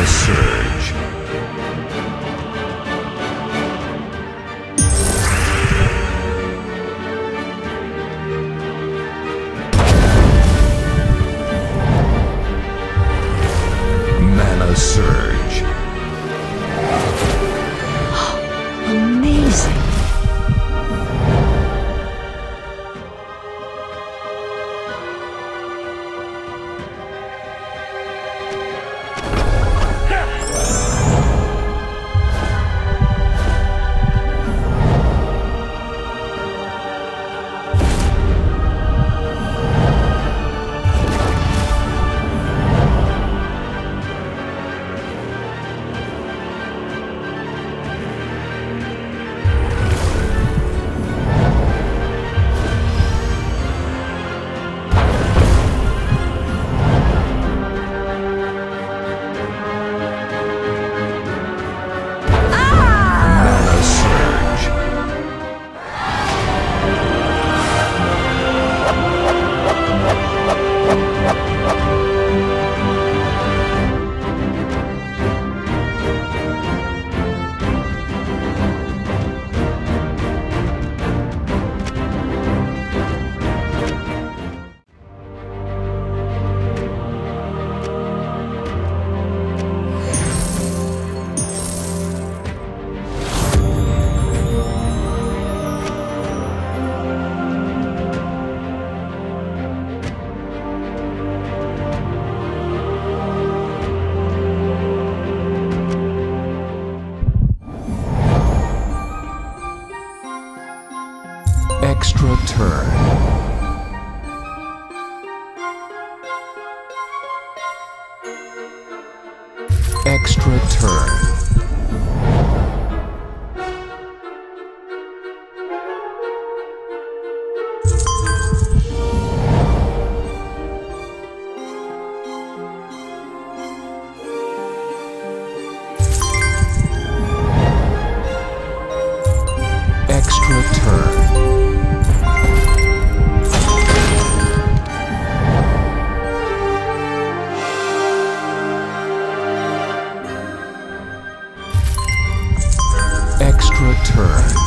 I serve. extra turn. return.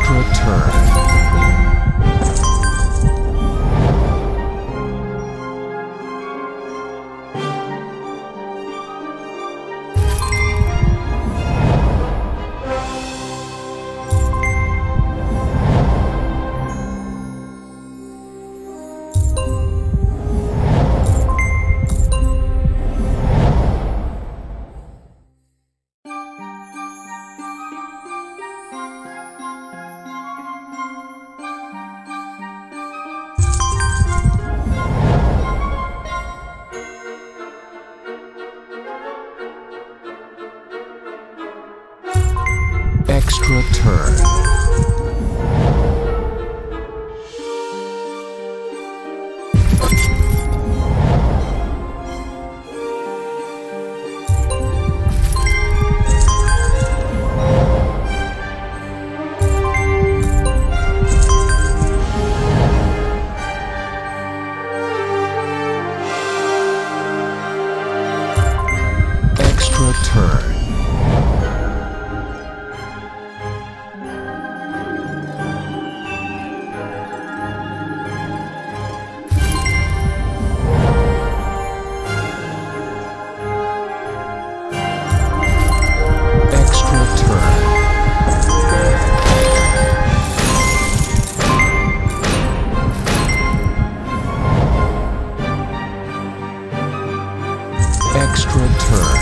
Extra turn. her.